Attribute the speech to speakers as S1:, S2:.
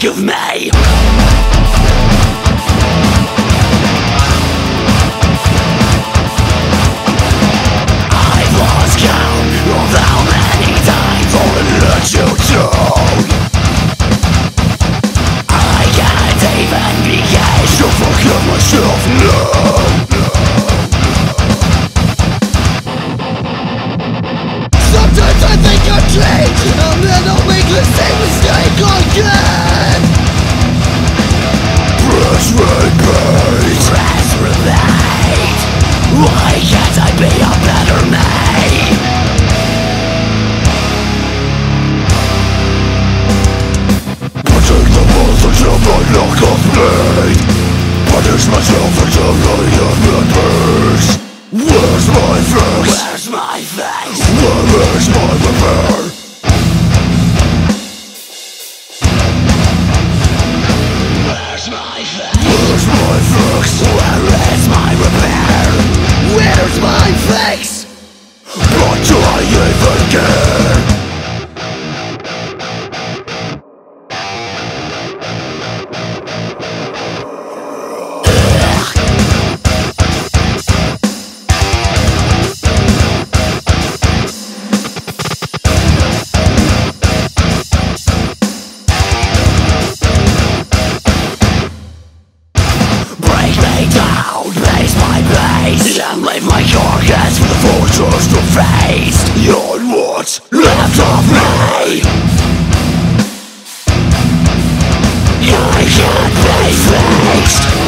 S1: back of me me Punish myself until I am at peace Where's my face? Where's my face? Where is my repair? Where's my face? Where's my fix? Where is my repair?
S2: Where's my fix?
S1: What do I even care? down Place by place And leave my organs for the vultures to face On what's left of me! I can't be fixed